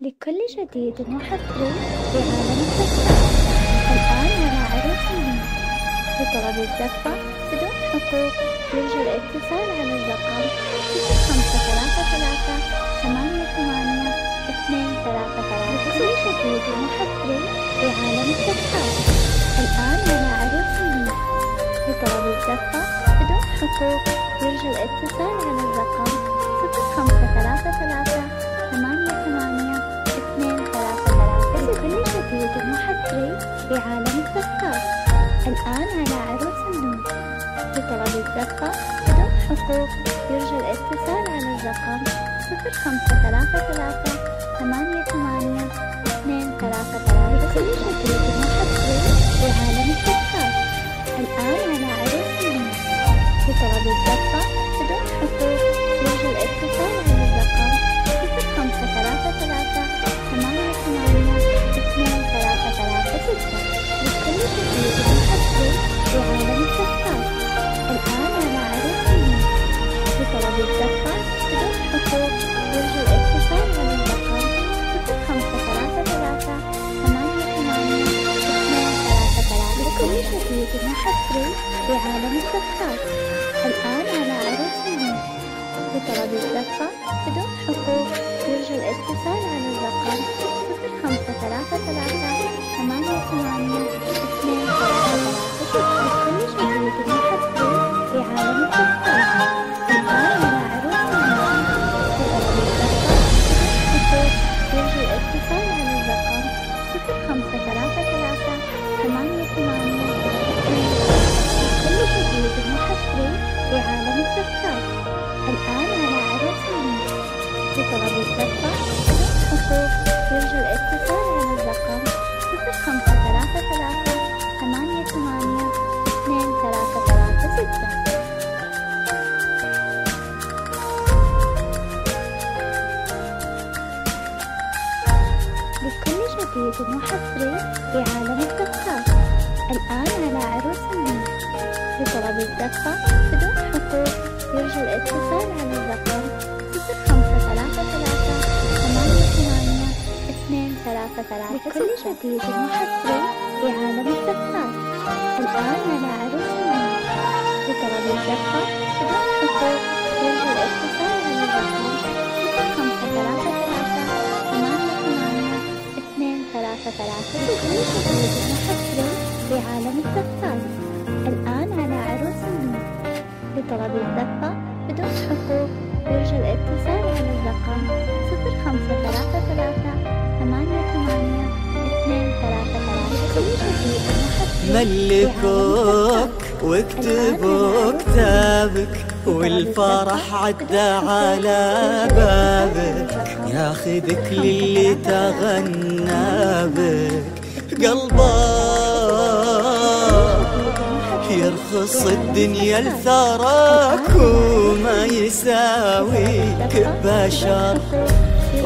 لكل جديد وحصري في عالم الزفة الآن على النيل بطلب الزفة بدون حقوق يرجى الاتصال على الرقم صفر خمسة ثلاثة ثلاثة ثمانية ثمانية اثنين ثلاثة ثلاثة لكل جديد وحصري في عالم الزفات الآن على النيل بطلب الزفة بدون حقوق يرجى الاتصال على الرقم صفر خمسة ثلاثة ثلاثة في عالم الزفات الآن على عروس النور بطلب الزفة بدون حقوق. يرجى الاتصال على الرقم صفر خمسة ثلاثة ثلاثة ثمانية ثمانية اثنين ثلاثة ثلاثة. لكل جديد وحصري في عالم الزفات الآن على عروس النور بطلب الزفة يرجى الاتصال على الرقم صفر خمسة ثلاثة ثلاثة ثمانية ثمانية اثنين ثلاثة ثلاثة لكل جديد وحصري في عالم الزفات اثنين ثلاثة ثلاثة لكل جديد وحصري في عالم الزفات الآن على عروس النور بطلب الزفة بدون حقوق. يرجى الاتصال على الرقم صفر خمسة ثلاثة ثلاثة ثمانية ثمانية اثنين ثلاثة ثلاثة لكل جديد وحصري في عالم الزفات الآن على عروس النور بطلب الزفة بدون حقوق يرجى الإتصال على الرقم صفر خمسة ثلاثة ثلاثة ملكوك واكتبوا كتابك والفرح عدى على بابك. ياخذك للي تغنى بك. قلبك يرخص الدنيا لثراك وما يساويك بشر.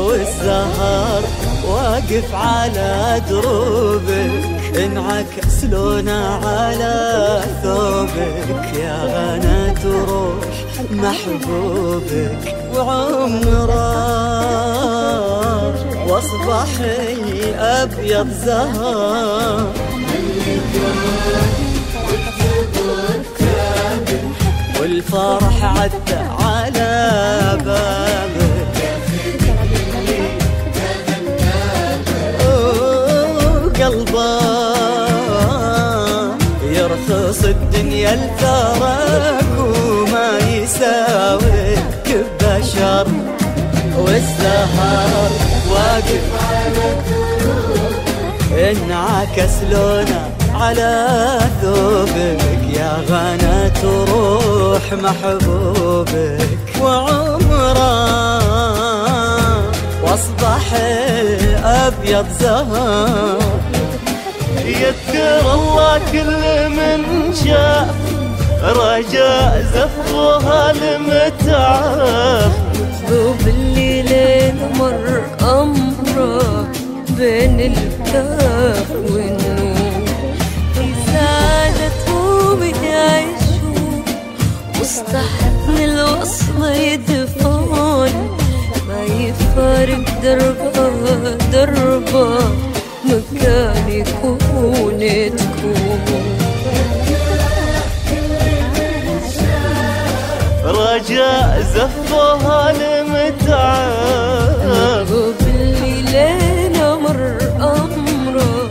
والزهر واقف على دروبك انعكس لونه على ثوبك. يا غنى تروح محبوبك وعمره واصبح أبيض زهر. والفرح عدى الدنيا لثراك وما يساويك بشر والزهر واقف انعكس لونه على ثوبك. يا غنى تروح محبوبك وعمره واصبح الأبيض زهر. يذكر كل من شاف رجاء زفوها المتعاف دوب الليلين مر أمره بين الكاف والنور رسالته بيعيشوا وسط حضن الوصل يدفون. ما يفارق دربه دربه مكان يكون. تكون. رجاء زفها المتعب وبالليل مر أمره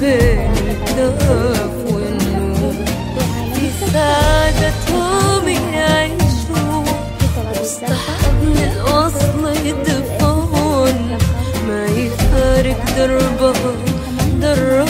بين الكف والنوم في سعادتهم يعيشوا حضن الوصل يدفون ما يفارق دربه دربه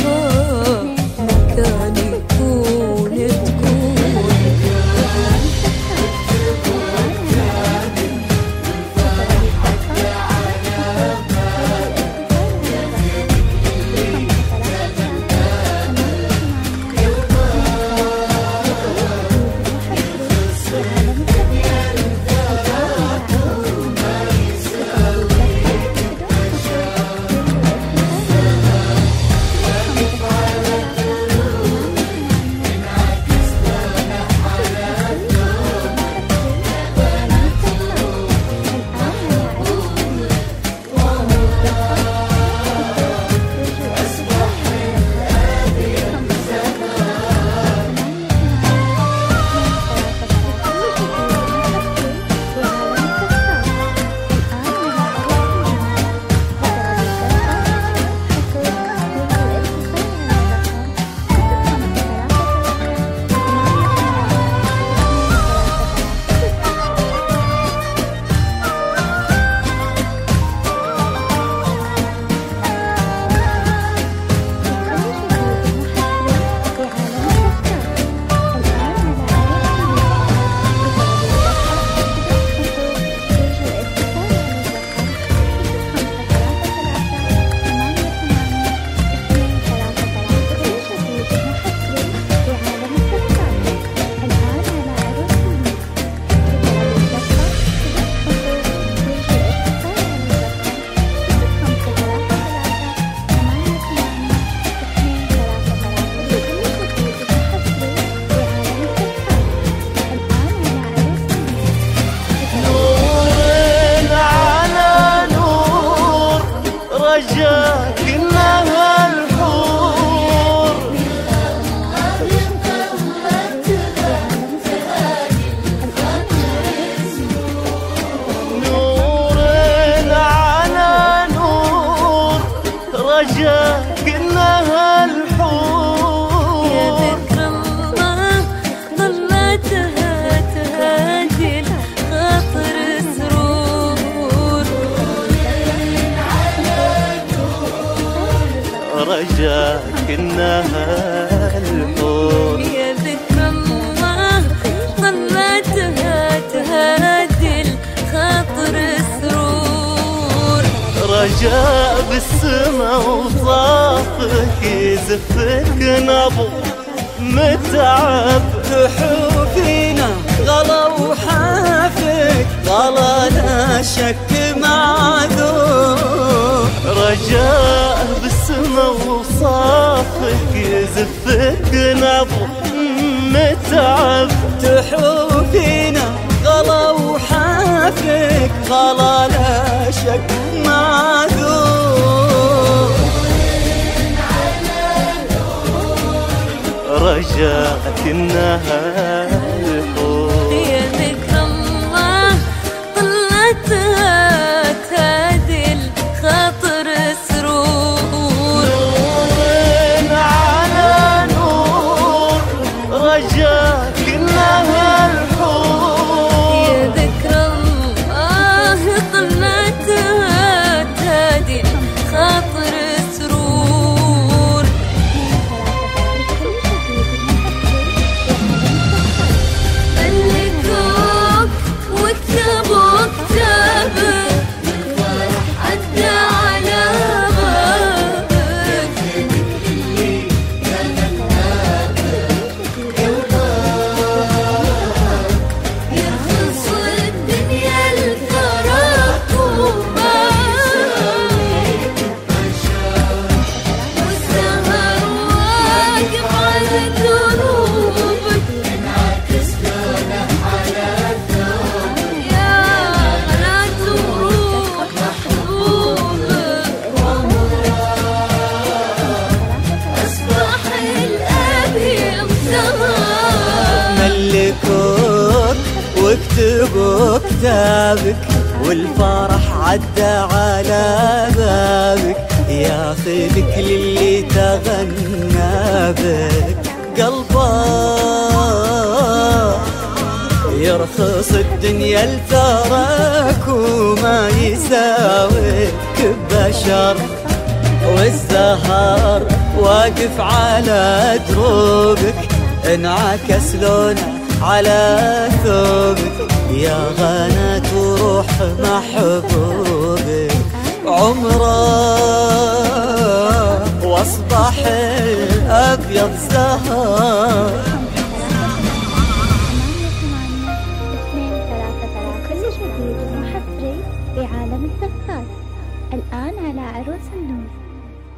رجاك إنها يا الحور ذكر الله ظلتها تهادي خاطر سرور رجاك إنها الحور يا ذكر الله ظلتها تهادي خاطر رجاء بالسما وصافك يزفك نبو متعب. حوفينا غلا وحافك غلا لا شك معذور رجاء بالسما وصافك يزفك نبو متعب. تحوفينا غلا وحافك غلا لا رجاءك انها الحور يا ذكر الله طلتها تهدي خاطر سرور. نور على نور رجاك واكتبوا كتابك والفرح عدى على بابك. ياخذك للي تغنى بك قلبه يرخص الدنيا الترك وما يساويك. بشر والزهر واقف على دروبك. انعكس لونه على ثوبك. يا غنت وروح محبوبك. عمره وأصبح الابيض زهر الآن على عروس النور.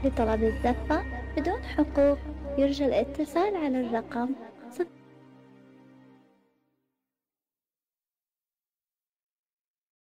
لطلب الزفة بدون حقوق. يرجى الاتصال على الرقم